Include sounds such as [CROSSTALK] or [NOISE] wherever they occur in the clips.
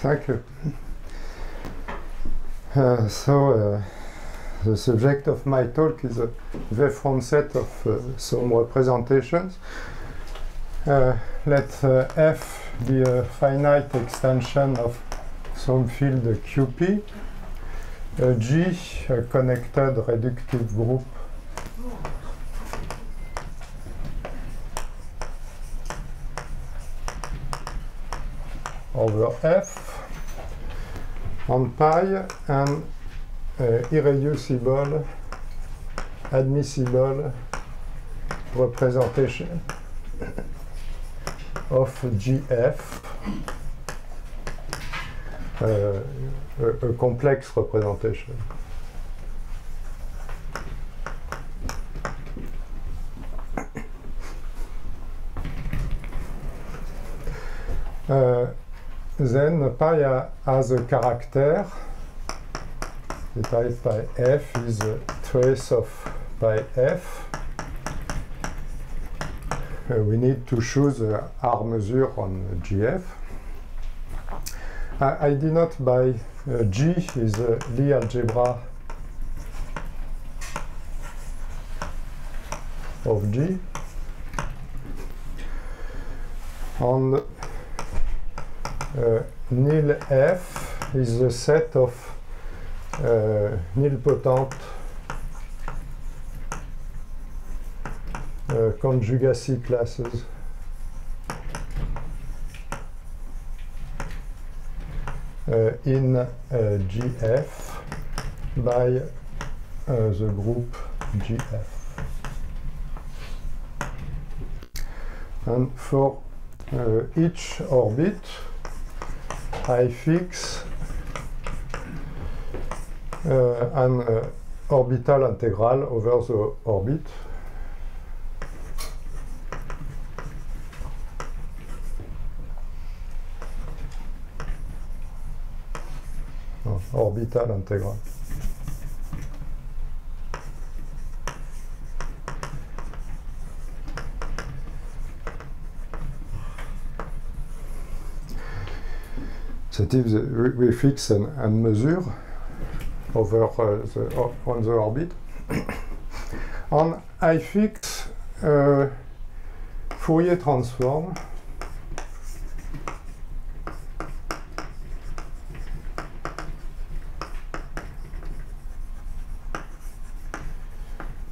Thank you. Uh, so, uh, the subject of my talk is a wavefront set of uh, some representations. Uh, let uh, F be a finite extension of some field QP, G, a connected reductive group over F on pi and uh, irreducible, admissible representation of GF, uh, a, a complex representation. Then pi ha- has a character divided by f is a trace of pi f. Uh, we need to choose a R measure on GF. I, I denote by uh, G is Lie algebra of G. And uh, nil F is a set of uh, nilpotent uh, conjugacy classes. Uh, in uh, GF by the group GF. And for each orbit, I fix uh, an uh, orbital integral over the orbit. Orbital integral. Uh, we, fix an, an measure over uh, the, o- on the orbit. [COUGHS] and I fix uh, Fourier transform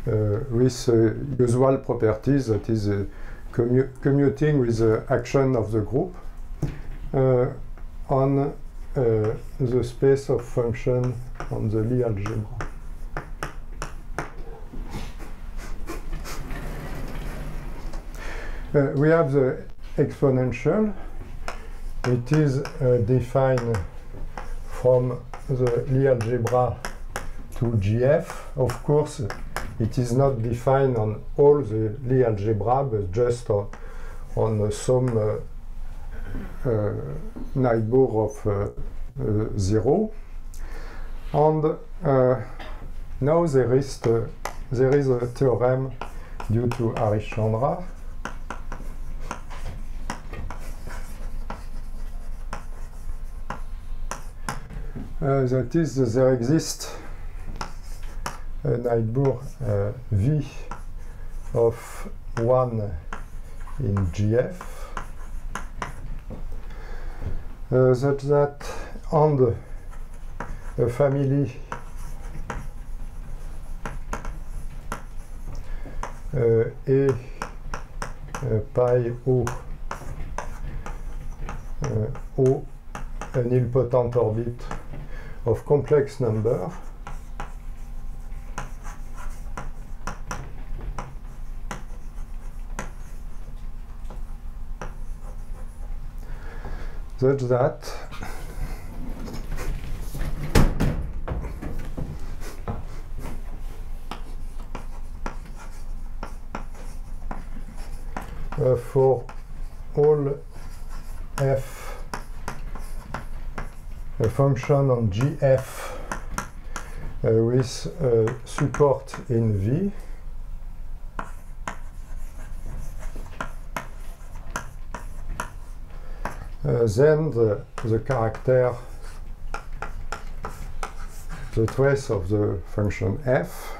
uh, with uh, usual properties that is uh, commu- commuting with the action of the group uh, on uh, the space of function on the Lie algebra. Uh, we have the exponential. It is uh, defined from the Lie algebra to GF. Of course, it is not defined on all the Lie algebra, but just on, on some uh, uh, neighbor of uh, uh, zero. And uh, now there is, the, there is a theorem due to Harishchandra. Uh, that is, that there exists a neighbor uh, V of 1 in GF uh, such that on a family uh, A uh, pi O uh, O an nilpotent orbit of complex number such that uh, for all f. A function on gf uh, with uh, support in v then the, the character, the trace of the function f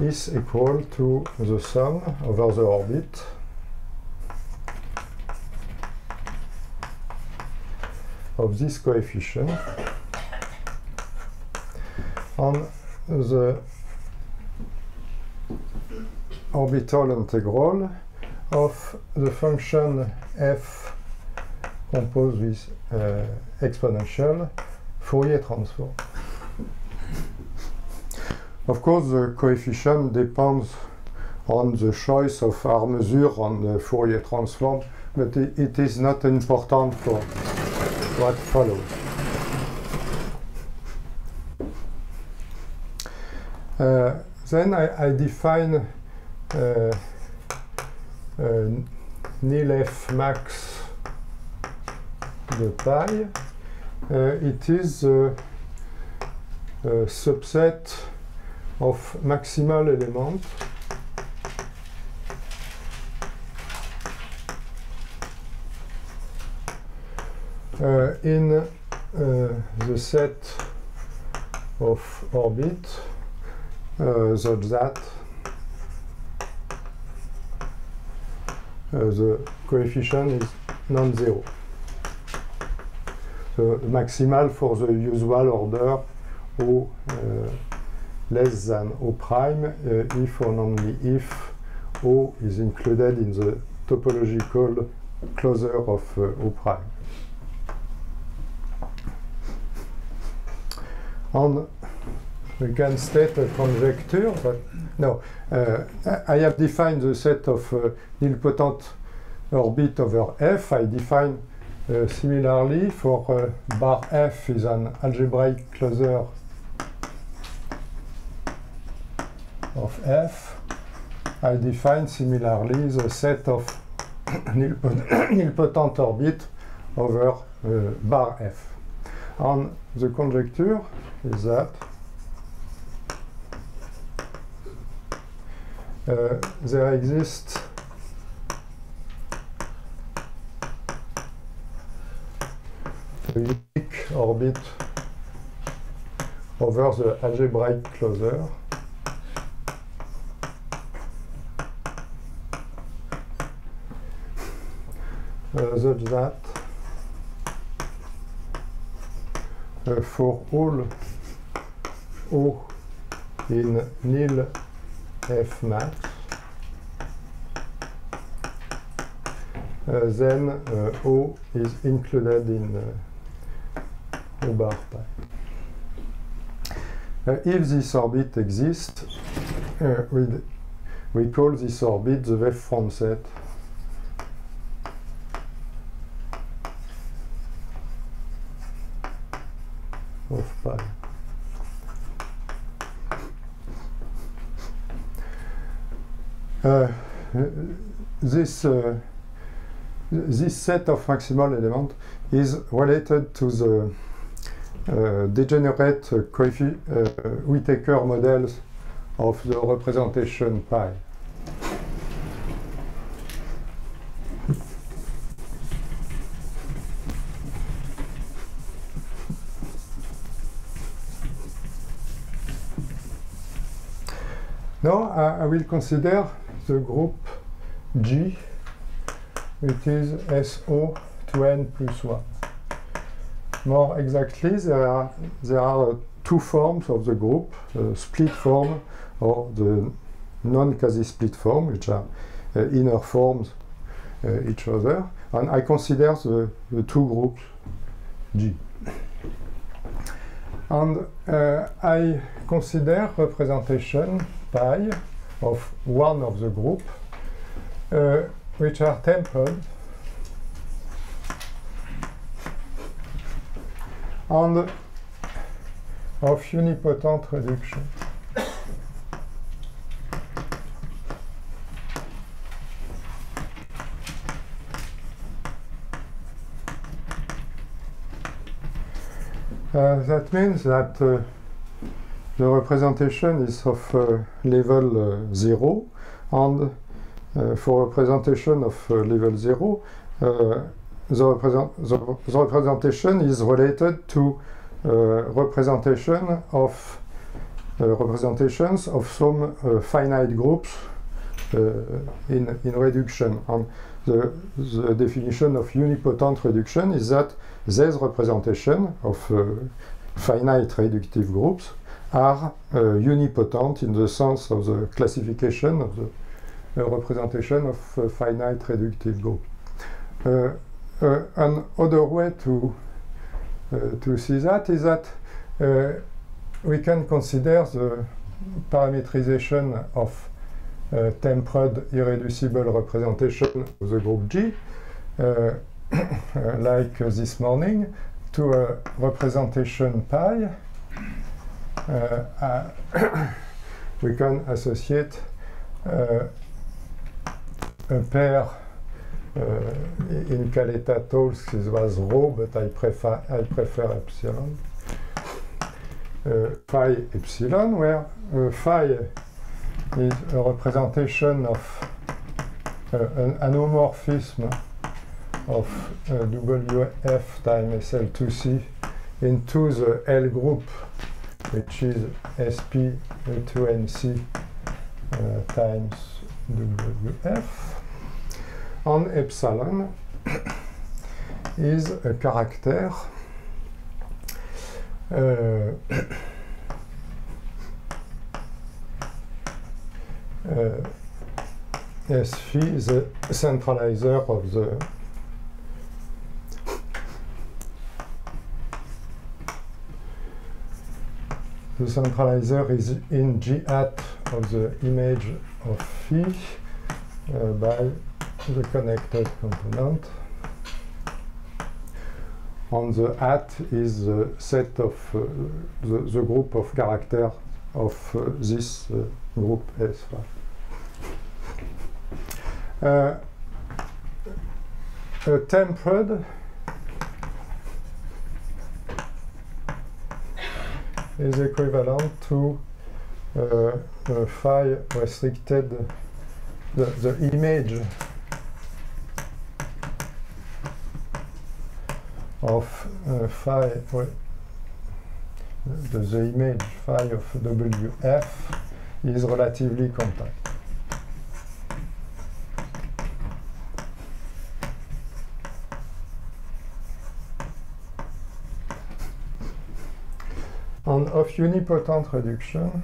is equal to the sum over the orbit. of this coefficient on the orbital integral of the function f composed with uh, exponential Fourier transform. Of course, the coefficient depends on the choice of our measure on the Fourier transform, but it, is not important for what follows. Uh, then I, I define uh, uh, max de pi. Uh, it is a, a subset of maximal element in the set of orbit uh, such that the coefficient is non-zero. So maximal for the usual order O uh, less than O prime uh, if and only if O is included in the topological closure of uh, O prime. And we can state a conjecture, but no. Uh, I have defined the set of uh, nilpotent orbit over F. I define uh, similarly for uh, bar F is an algebraic closure of F. I define similarly the set of [COUGHS] nilpotent, [COUGHS] nilpotent orbit over uh, bar F. And the conjecture is that uh, there exists unique orbit over the algebraic closure uh, such that for all O in nil F max, then uh, O is included in uh, O bar pi. Uh, if this orbit exists, uh, we, we call this orbit the wavefront set of pi. Uh, this uh, this set of maximal element is related to the uh, degenerate coefficient Whittaker models of the representation pi. Now I, I will consider the group G, which is SO to n plus 1. More exactly, there are, there are two forms of the group, the split form or the non-quasi-split form, which are uh, inner forms uh, each other. And I consider the, the two groups G. And uh, I consider representation pi of one of the group, uh, which are tempered and of unipotent reduction. Uh, that means that uh, the representation is of uh, level 0 and for representation of level 0 the, represent, the, representation is related to uh, representation of uh, representations of some uh, finite groups in, reduction. And the, the definition of unipotent reduction is that these representation of finite reductive groups are unipotent in the sense of the classification of the representation of finite reductive group. Another way to, to see that is that we can consider the parametrization of tempered irreducible representation of the group G [COUGHS] like this morning to a representation pi uh, [COUGHS] we can associate a pair in tools this was rho, but I prefer I prefer epsilon. phi epsilon, where phi is a representation of an anomorphism of WF times SL2C into the L group which is SP2NC uh, times WF. And epsilon is a character uh, uh, SV, the centralizer of the the centralizer is in G hat of the image of phi uh, by the connected component. And the hat is the set of uh, the, the, group of characters of uh, this uh, group S5. Uh, a tempered is equivalent to uh, phi restricted, the, the image of uh, phi, the, the image phi of WF is relatively compact. and of unipotent reduction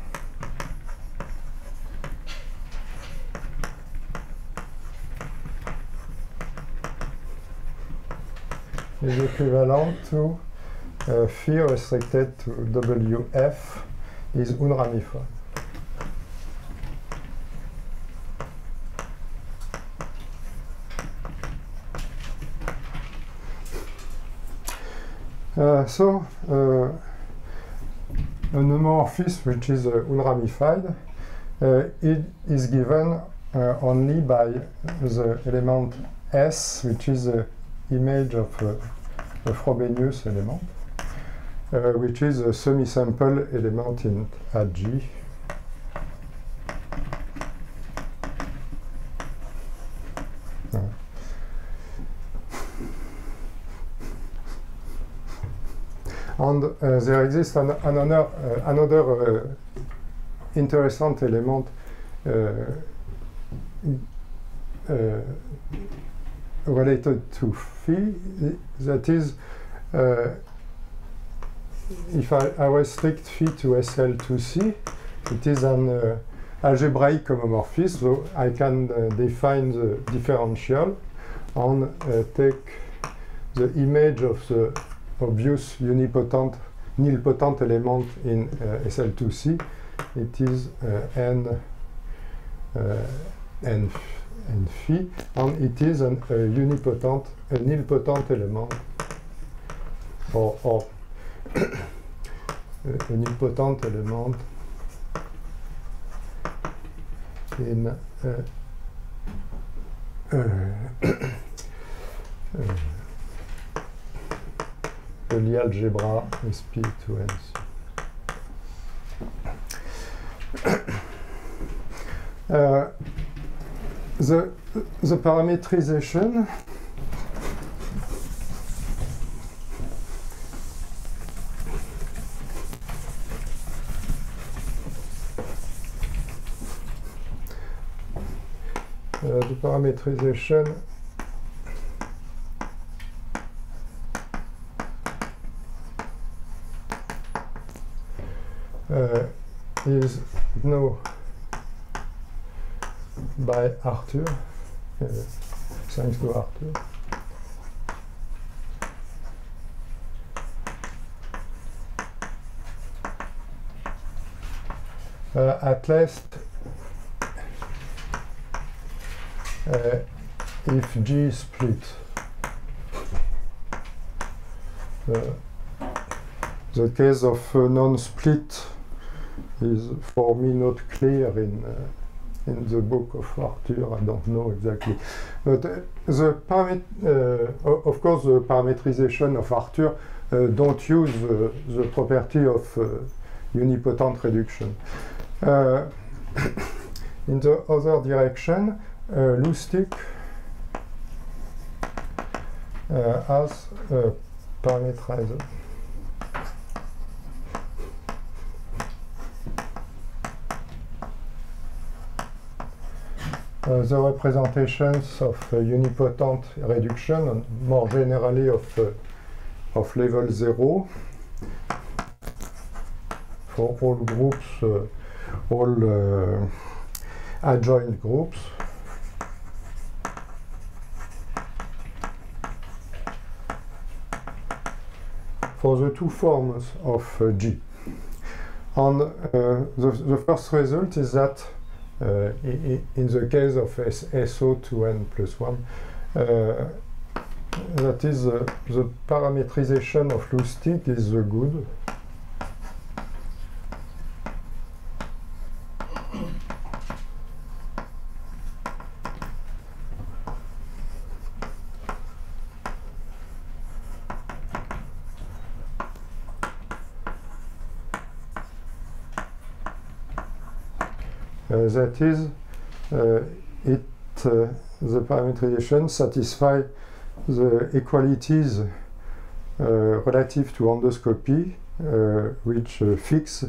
is equivalent to uh, phi restricted to WF is unramified. Uh, so, uh, an which is uh, unramified uh, it is given uh, only by the element S, which is the image of a Frobenius element, which is a semi-sample element in at G. And uh, there exists an, another, uh, another uh, interesting element related to phi, that is, if I, I, restrict phi to SL2C, it is an uh, algebraic homomorphism, so I can uh, define the differential and uh, take the image of the obvious unipotent, nilpotent element in uh, SL2C. It is uh, n, uh, n, and phi, and it is an, a unipotent, an nilpotent element, or, or [COUGHS] a nilpotent element in uh, uh, uh, polyalgebra SP2N the, the parametrization. Uh, the parametrization. Uh, is no by Arthur, thanks to Arthur. Uh, at least uh, if G split, uh, the case of non-split is for me not clear in in the book of Arthur. I don't know exactly, but uh, the paramet uh, of course the parametrization of Arthur uh, don't use the property of unipotent reduction. [COUGHS] In the other direction, uh, Lustig has a Uh, the representations of uh, unipotent reduction, more generally of, uh, of level zero, for all groups, all adjoint groups. For the two forms of G. And uh, the, the first result is that uh, i- i- in the case of S- SO2n plus 1, uh, that is uh, the parametrization of Lustig is the good. That is, uh, it uh, the parametrization satisfy the equalities uh, relative to endoscopy, which fix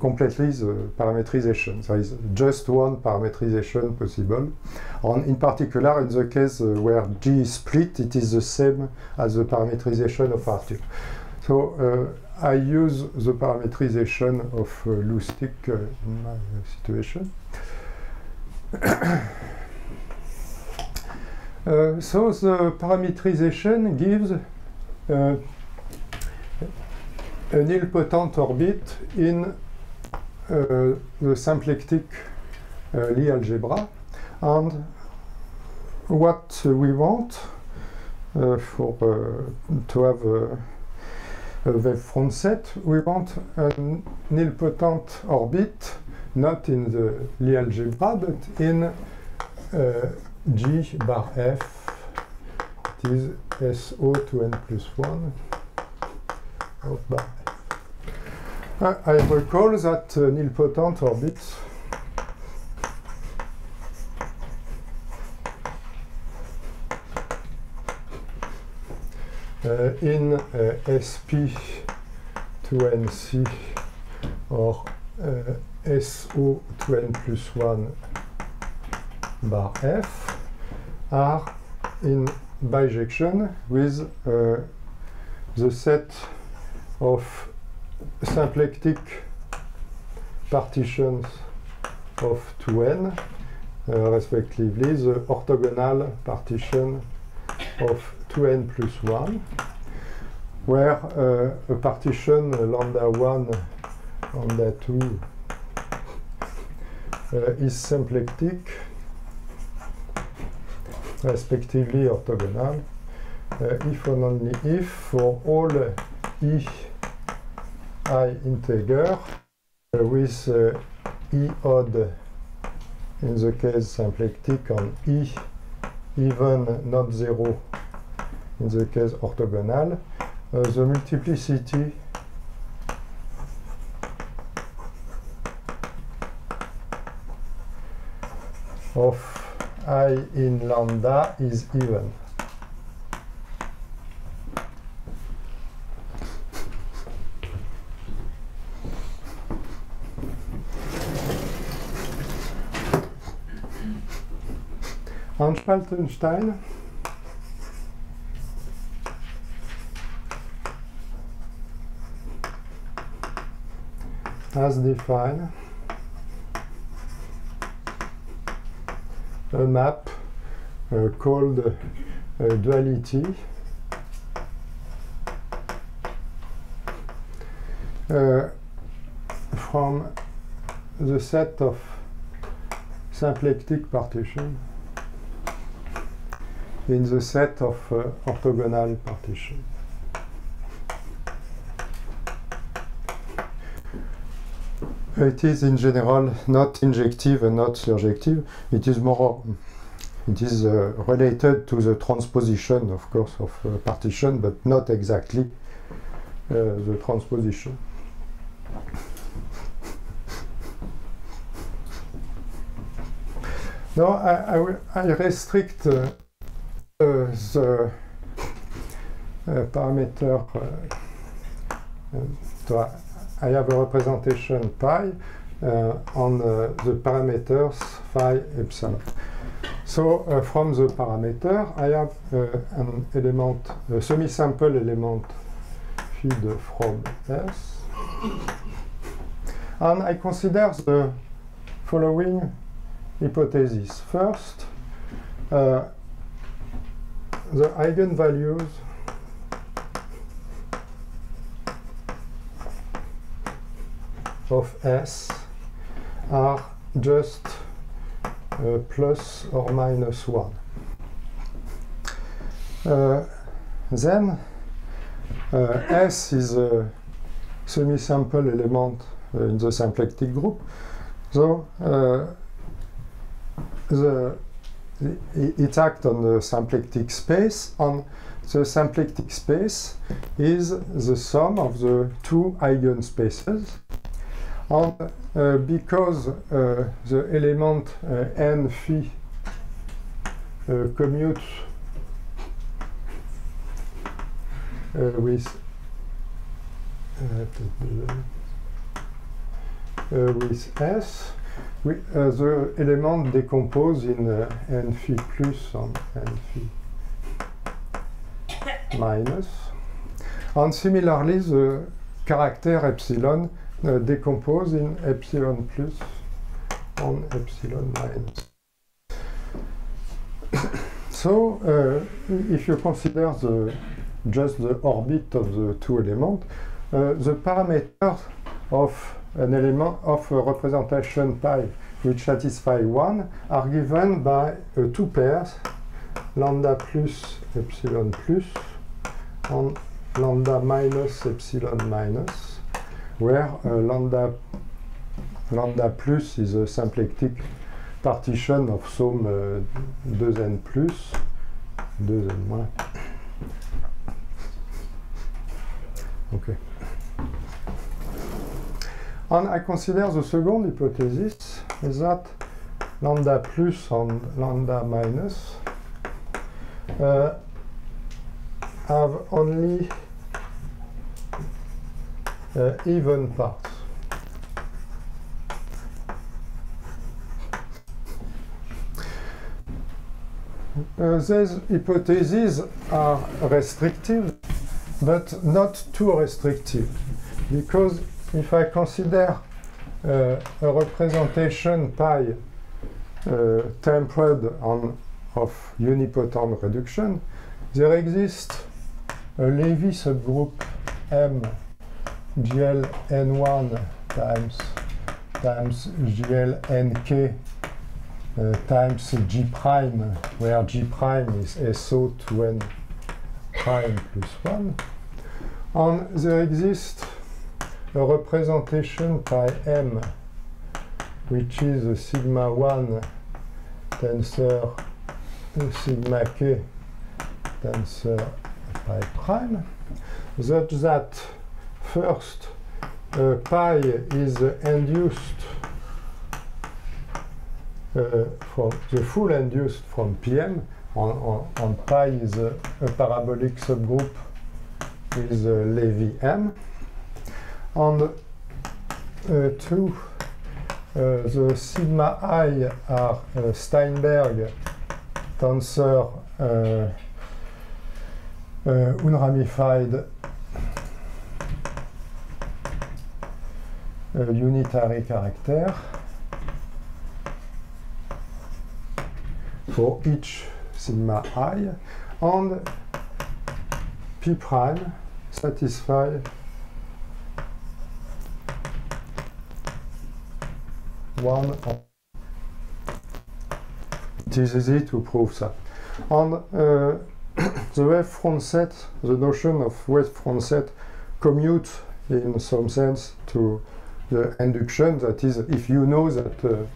completely the parametrization. There is just one parametrization possible. And in particular, in the case where G is split, it is the same as the parametrization of Arthur. So uh, I use the parametrization of uh, Lustig uh, in my uh, situation. [COUGHS] So the parametrization gives an nilpotent orbit in the symplectic Lie algebra. And what we want for to have a wavefront set, we want a nilpotent orbit, not in the Lie algebra, but in uh, G bar F. It is SO to n plus 1 of bar F. I recall that uh, nilpotent orbits uh, in uh, SP to NC or uh, SO to n plus 1 bar F are in bijection with uh, the set of symplectic partitions of 2n, uh, respectively the orthogonal partition of 2n plus 1, where uh, a partition lambda 1, lambda 2 uh, is symplectic, respectively orthogonal, uh, if and only if for all e i integer with e odd in the case symplectic and e even not zero in the case orthogonal, uh, the multiplicity of i in lambda is even. And Spaltenstein has defined a map called duality uh, from the set of symplectic partition in the set of uh, orthogonal partition. It is in general not injective and not surjective. It is more, it is uh, related to the transposition, of course, of uh, partition, but not exactly uh, the transposition. [LAUGHS] No, I, I, I restrict uh, the uh, parameter. I have a representation pi on the parameters phi epsilon. So uh, from the parameter, I have uh, an element, a semi-sample element feed from S. And I consider the following hypothesis. First, uh, the eigenvalues of S are just uh, plus or minus 1. Uh, then uh, S is a semi-sample element in the symplectic group. So the, it acts on the symplectic space and the symplectic space is the sum of the two eigenspaces and uh, because uh, the element uh, n phi uh, commutes uh, with with S we, the element decompose in n phi plus and n phi minus. And similarly, the character epsilon uh, decompose in epsilon plus and epsilon minus. so, uh, if you consider the just the orbit of the two elements, uh, the parameters of an element of a representation pi which satisfy 1 are given by uh, two pairs, lambda plus epsilon plus and lambda minus epsilon minus, where uh, lambda, lambda plus is a symplectic partition of some uh, 2n plus, 2n moins. Okay. And I consider the second hypothesis is that lambda plus and lambda minus uh, have only even parts. Uh, these hypotheses are restrictive, but not too restrictive, because if I consider uh, a representation pi uh, tempered on of unipotent reduction, there exists a Levy subgroup M GL N1 times times GL NK uh, times G prime, where G prime is SO to N prime plus 1. And there exists a representation by M, which is a sigma 1 tensor sigma k tensor pi prime, such that first uh, pi is induced uh, from the full induced from PM on, pi is a, parabolic subgroup with uh, Levy M. And uh, two uh, the sigma i are uh, Steinberg tensor uh, uh, unramified unitary character for each sigma i and p prime satisfy one of it is easy to prove that. And uh, [COUGHS] the wave front set, the notion of wave front set commutes in some sense to the induction. That is, if you know that uh,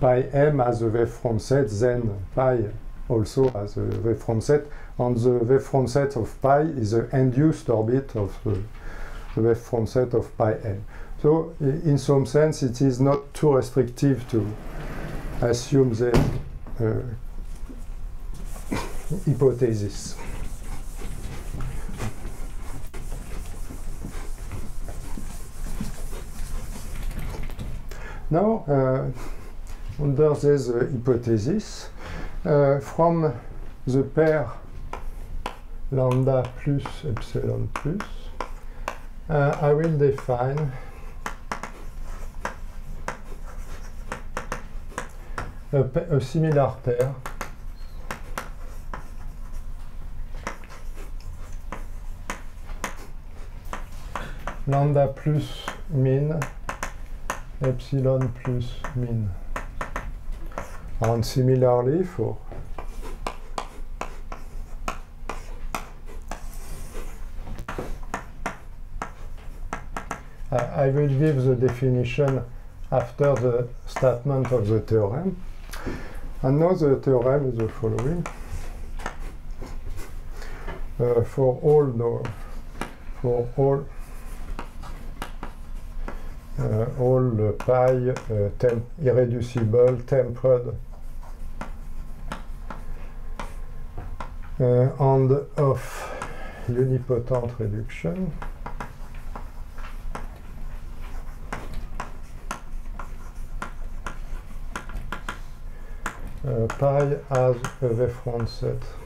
pi m has a wave front set, then pi also has a wave front set, and the wave front set of pi is the induced orbit of the, the wave front set of pi m. So, in some sense, it is not too restrictive to assume the uh, [COUGHS] hypothesis. Now, uh, under this uh, hypothesis, uh, from the pair lambda plus epsilon plus, I will define a, a similar pair lambda plus min epsilon plus min and similarly for I, will give the definition after the statement of the theorem. And now the theorem is the following. Uh, for all no, for all uh, all pi uh, tem irreducible tempered. Uh, and of unipotent reduction. Uh, pi has a wavefront set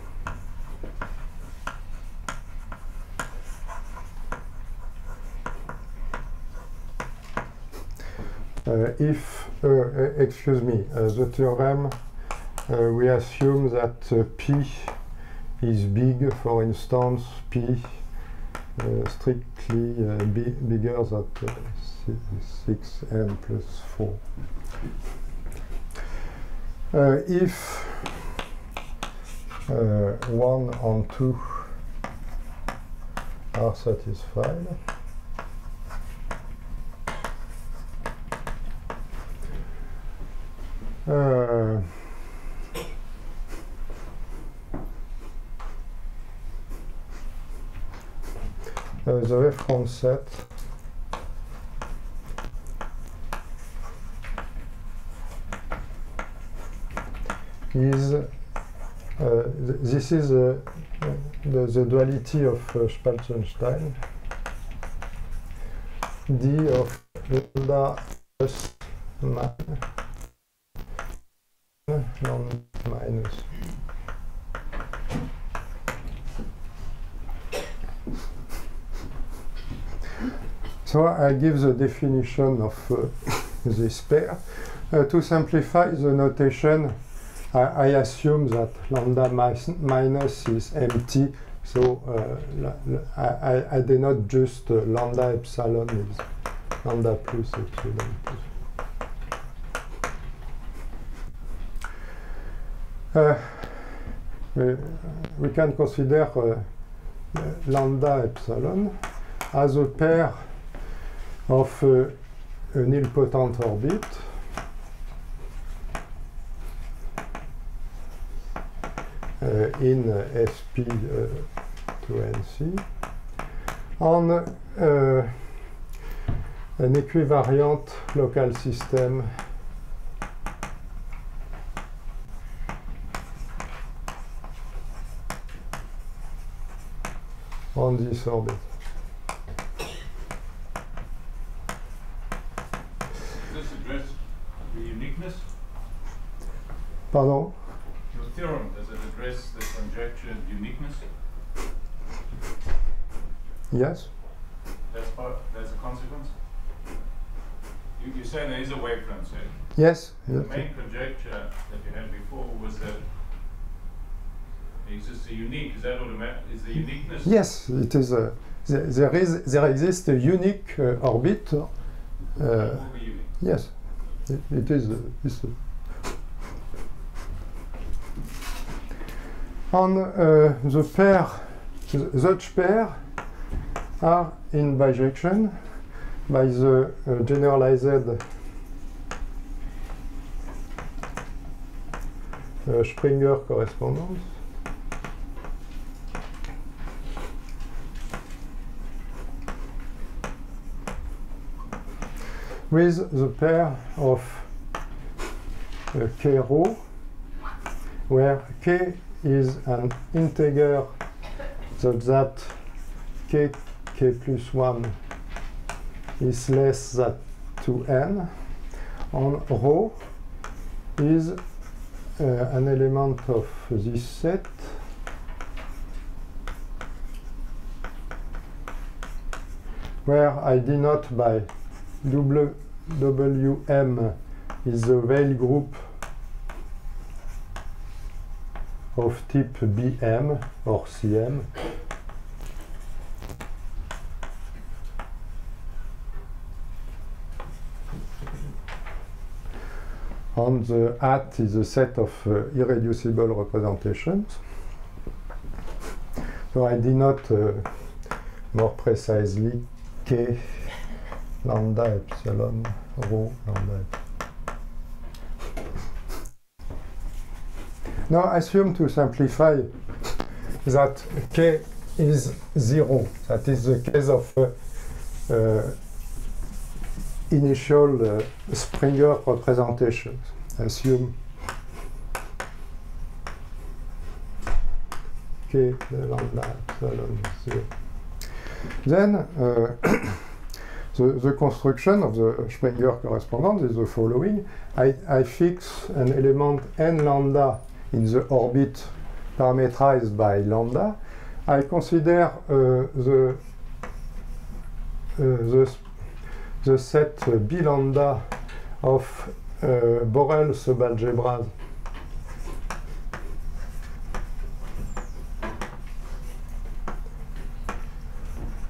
if, uh, uh, excuse me, uh, the theorem, uh, we assume that uh, P is big, for instance, P uh, strictly uh, bi- bigger than uh, 6m plus 4. Uh, if uh, 1 and 2 are satisfied, Uh, uh, the reference set is uh, th- this is uh, the, duality of uh, Spalzenstein d of lambda plus 9 non minus. So I give the definition of uh, [LAUGHS] this pair. Uh, to simplify the notation, I, I assume that lambda minus is empty, so uh, I, I denote just uh, lambda epsilon is lambda plus epsilon plus. Uh, we, can consider uh, lambda epsilon as a pair of uh, an nilpotent orbit. Uh, in SP uh, to NC. On uh, an equivariant local system on this orbit. Does this address the uniqueness? Pardon? Your theorem, does it address the conjecture of uniqueness? Yes. That's, part, that's a consequence? You, you say there is a wavefront, sir? Yes. The yes. main conjecture that you had before was that a unique, is that automatic, is the uniqueness? Yes, it is. A, there, is there exists a unique uh, orbit. Uh, unique. yes, it, it is. Uh, on uh, the pair, such pair are in bijection by the uh, generalized uh, Springer correspondence. With the pair of uh, k rho, where k is an integer such that k, k plus 1 is less than 2n, and rho is uh, an element of this set. Where I denote by WM is the Weil group of type BM or CM. And the hat is a set of uh, irreducible representations. So I denote uh, more precisely K lambda epsilon rho lambda. Now assume to simplify that k is zero. That is the case of uh, uh, initial uh, Springer representations. Assume k lambda epsilon zero. Then uh, the, construction of the Springer correspondence is the following. I, fix an element n lambda in the orbit parameterized by lambda. I consider uh, the, uh, the, the set B lambda of uh, Borel subalgebras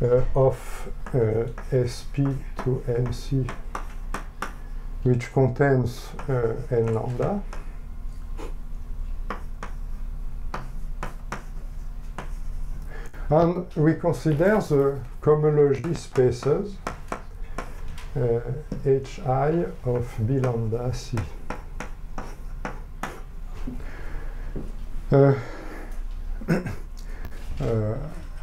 uh, of SP to NC, which contains uh, n lambda. And we consider the cohomology spaces uh, hi of b lambda c. Uh, [COUGHS] uh,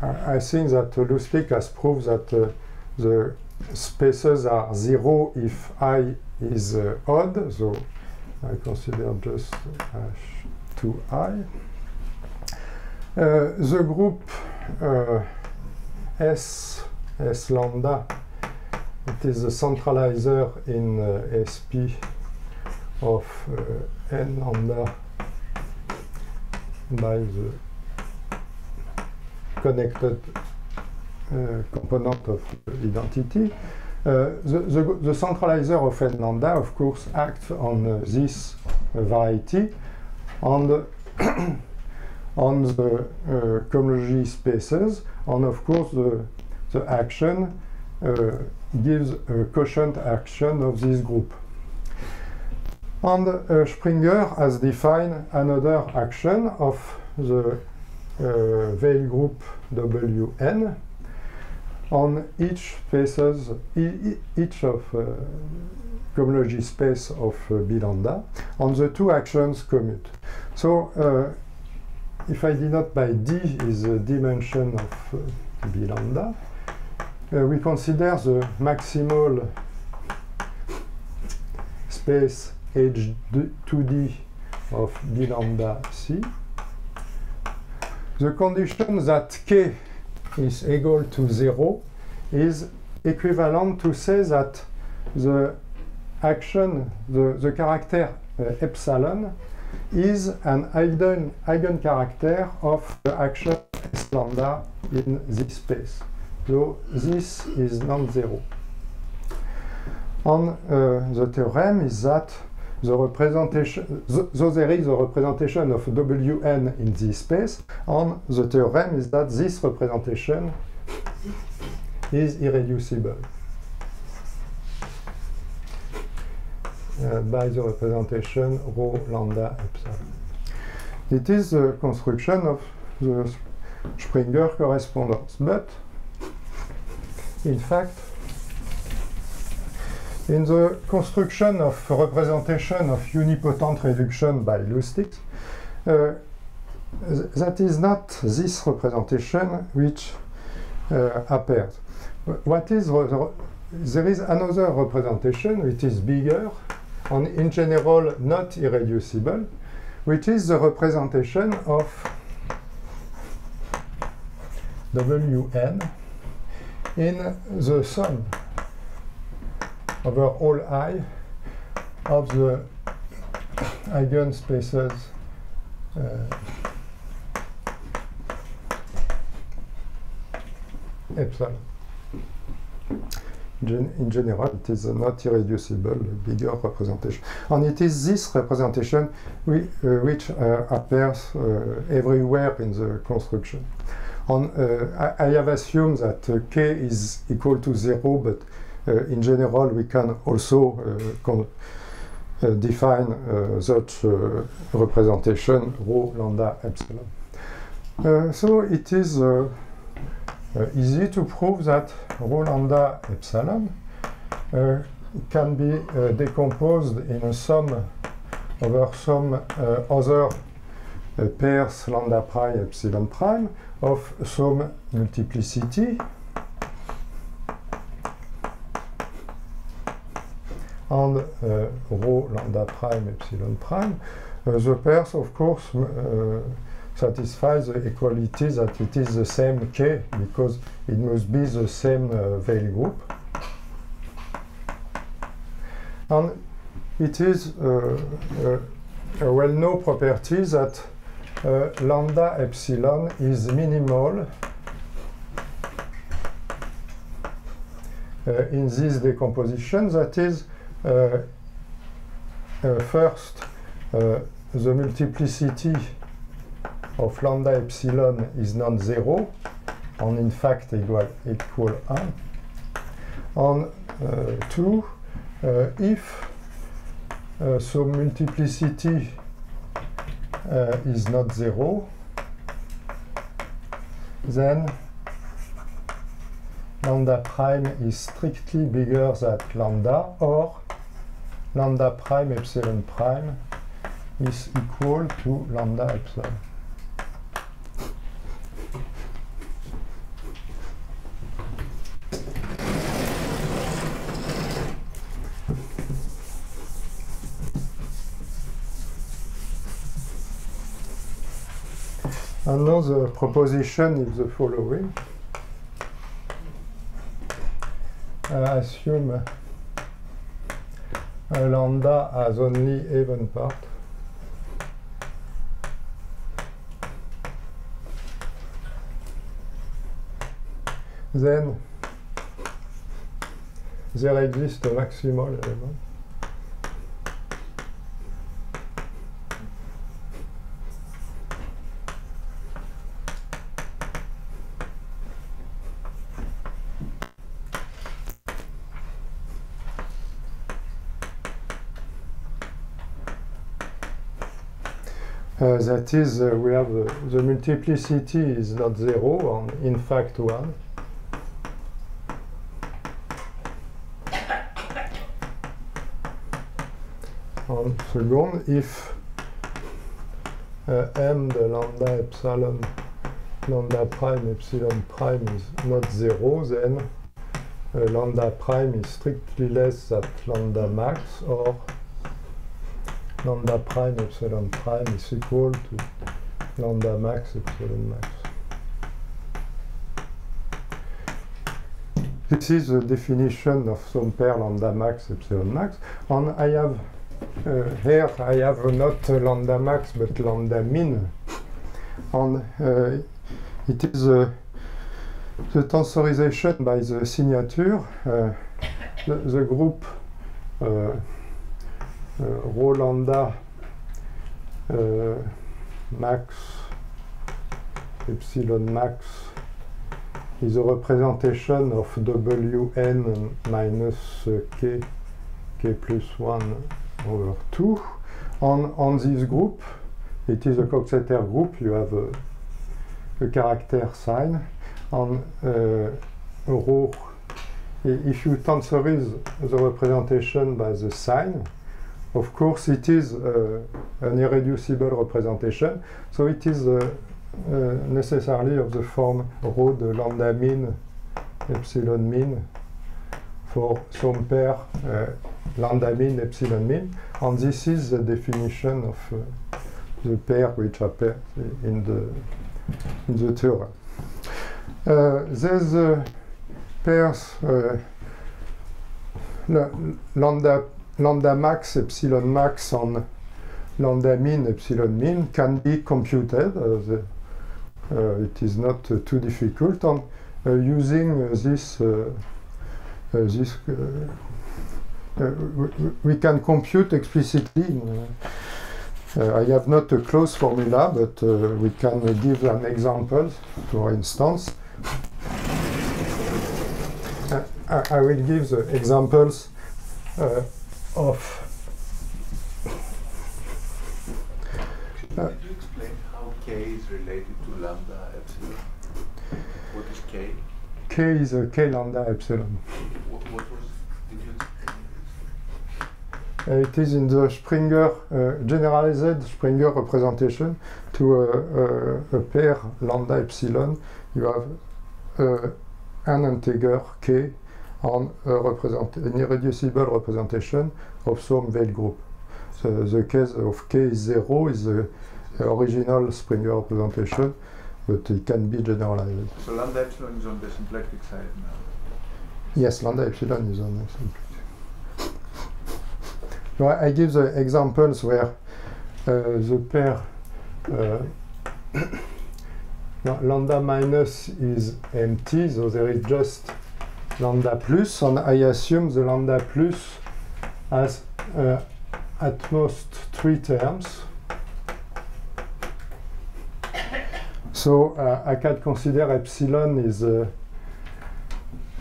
I, think that Luspik has proved that uh, the spaces are zero if i is uh, odd, so I consider just hash 2i. Uh, the group S, S lambda, it is the centralizer in SP of n lambda by the connected uh, component of identity. Uh, the, the, the centralizer of n lambda, of course, acts on uh, this uh, variety on the, [COUGHS] on the uh, cohomology spaces, and of course, the, action gives a quotient action of this group. And Springer has defined another action of the uh, Weil group Wn on each spaces, e- each of uh, cohomology space of uh, B lambda, and the two actions commute. So uh, if I denote by D is the dimension of uh, B lambda, uh, we consider the maximal space H2D of B lambda C. The condition that K is equal to zero is equivalent to say that the action, the, the character uh, epsilon is an eigen, eigencharacter of the action S lambda in this space. So this is non-zero. And uh, the theorem is that the representation, so there is a representation of Wn in this space, and the theorem is that this representation is irreducible uh, by the representation rho lambda epsilon. It is the construction of the Springer correspondence, but in fact, in the construction of representation of unipotent reduction by Lustick, uh, th- that is not this representation which uh. What is re- the- there is another representation which is bigger and in general not irreducible, which is the representation of Wn in the sum over all i of the eigenspaces uh, epsilon. Gen- in general, it is a not irreducible bigger representation. And it is this representation we, uh, which uh, appears uh, everywhere in the construction. And uh, I, I have assumed that uh, k is equal to zero, but in general, we can also uh, con- uh, define such representation rho lambda epsilon. So it is uh, uh, easy to prove that rho lambda epsilon uh, can be decomposed in a sum over some other pairs lambda prime epsilon prime of some multiplicity and uh, rho lambda prime epsilon prime. Uh, the pairs, of course, uh, satisfy the equality that it is the same k because it must be the same uh, Veil group. And it is uh, uh, a well-known property that lambda epsilon is minimal in this decomposition. That is, first, uh, the multiplicity of lambda epsilon is non-zero, and in fact equal, equal 1. And uh, two, uh, if uh, some multiplicity uh, is not zero, then lambda prime is strictly bigger than lambda, or lambda prime epsilon prime is equal to lambda epsilon. Another proposition is the following. Uh, assume uh, lambda has only even part. Then there exists a maximal element. Uh, that is, uh, we have uh, the multiplicity is not zero, in fact one. Second, if uh, m the lambda epsilon lambda prime epsilon prime is not zero, then uh, lambda prime is strictly less than lambda max, or lambda prime epsilon prime is equal to lambda max epsilon max. This is the definition of some pair lambda max epsilon max. And I have uh, here I have not lambda max but lambda min. And uh, it is uh, the tensorization by the signature, uh, the, the group rho lambda uh, max epsilon max is a representation of wn minus k k plus 1 over 2. On, on this group, it is a Coxeter group, you have a, a character sign. On uh, rho, if you tensorize the representation by the sign, of course it is uh, an irreducible representation, so it is uh, uh, necessarily of the form rho de lambda min epsilon min for some pair lambda min epsilon min and this is the definition of the pair which appear in the in the theorem. There's uh, pairs uh, la- lambda lambda max epsilon max on lambda min epsilon min can be computed. The, uh, it is not too difficult and uh, using this uh, uh, this we, can compute explicitly. I have not a close formula, but we can give an example. For instance, I, I will give the examples of. Uh, you explain how k is related to lambda epsilon? What is k? K is a K lambda epsilon. What, what was? Uh, it is in the Springer uh, generalized Springer representation to a, a, a pair lambda epsilon. You have uh, an integer k on a represent an irreducible representation of some Veil group. So the case of k is zero is the original Springer representation, but it can be generalized. So lambda epsilon is on the symplectic side now? Yes, lambda epsilon is on the So I I give the examples where uh, the pair uh, la- [COUGHS] lambda minus is empty, so there is just lambda plus, and I assume the lambda plus has uh, at most three terms. So uh, I can consider epsilon is uh,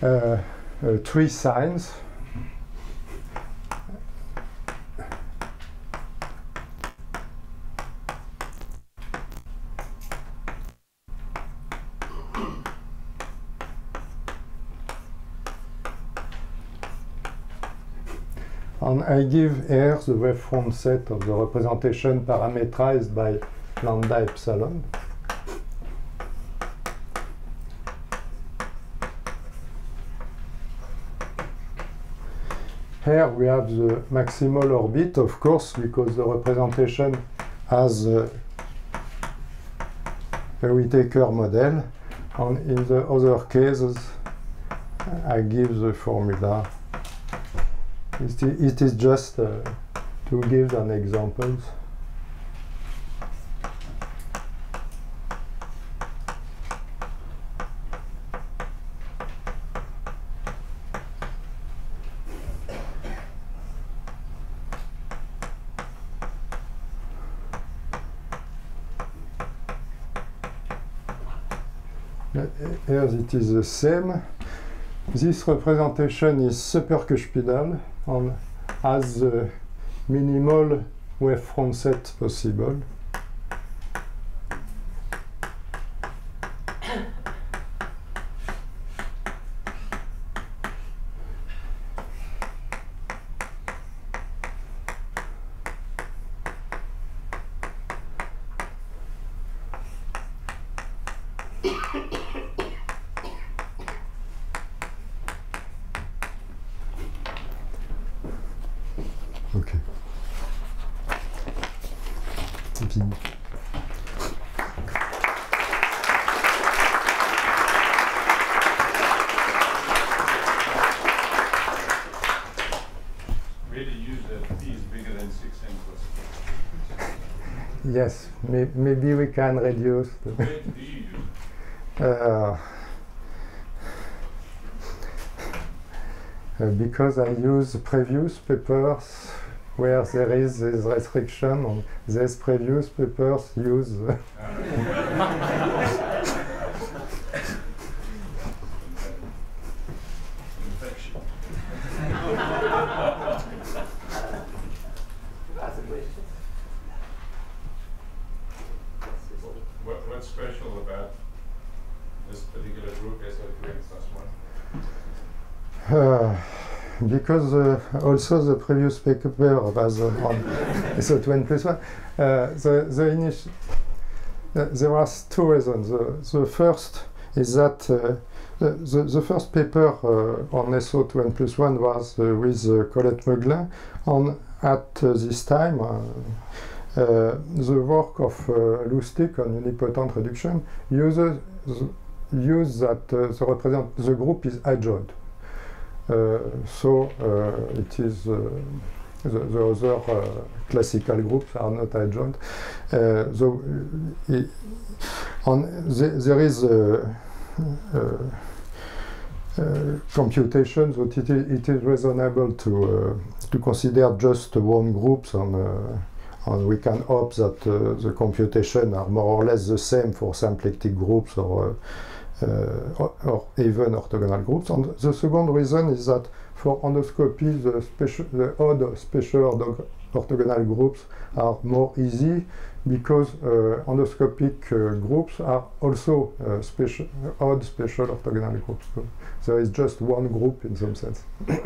uh, uh, three signs. I give here the wavefront set of the representation parameterized by lambda epsilon. Here we have the maximal orbit, of course, because the representation has a Whittaker model. And in the other cases, I give the formula. It is just uh, to give an examples. Uh, Here it is the same. This representation is supercuspidal and has the minimal wavefront set possible. yes, may, maybe we can reduce. [LAUGHS] Uh, uh, because I use previous papers where there is this restriction on these previous papers use also the previous paper was uh, on SO2 plus 1, uh, the, the initial, uh, there are two reasons. The, the first is that uh, the, the, the first paper uh, on SO2 plus 1 was uh, with uh, Colette Meuglin, and at this time, the work of uh, Lustig on unipotent reduction uses use that the represent the group is adjoint. Uh, so uh, it is uh, the, the other uh, classical groups are not adjoint. Uh, so uh, i- on the, there is a, uh, uh, computation that it, it is reasonable to uh, to consider just one groups and, and we can hope that the computation are more or less the same for symplectic groups or or, or even orthogonal groups. And the second reason is that for endoscopy, the, special, the odd special orthogonal groups are more easy because uh, endoscopic uh, groups are also uh, special, odd special orthogonal groups. So there is just one group in some sense. [COUGHS] Can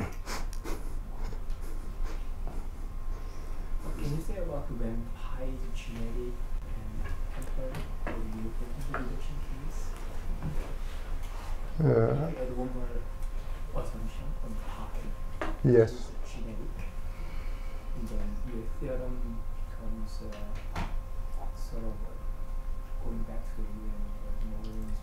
you say about when pi is genetic and temporal or unipotent reduction case? Uh, Like the one more assumption on pi yes. is genetic. And then your theorem becomes uh, sort of uh, going back to the uh, Mollins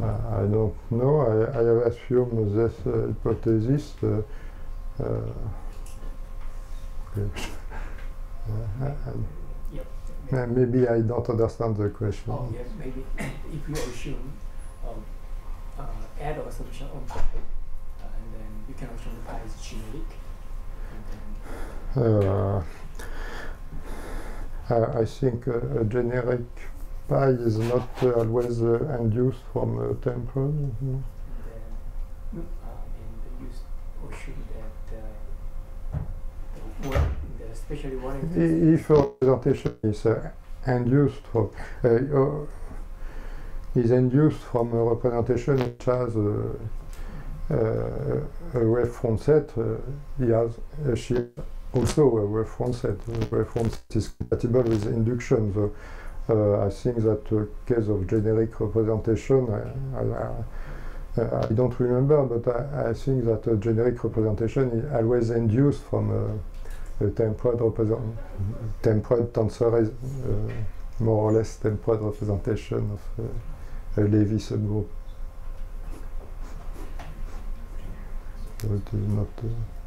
Uh, I I don't know. I, I have assumed this uh, hypothesis. Uh, uh, okay. [LAUGHS] Uh, and Yep. ma- maybe I don't understand the question. Oh, yes, maybe [COUGHS] if you assume um, uh, add an assumption on pi, uh, and then you can assume the pi is generic. and then Uh, I, think uh, a generic pi is not uh, always uh, induced from uh, temporal. no? And then, um, and you assume that uh, the the especially If a representation is uh, induced from uh, is induced from a representation which has uh, uh, a wavefront set, uh, he has she has also a wavefront set. The wavefront set is compatible with induction. So I think that case of generic representation, uh, I don't remember, but I, I think that a generic representation is always induced from a temporal represent, temporal tensor is uh, more or less temporal representation of uh, a Levy subgroup. So it is not. Uh,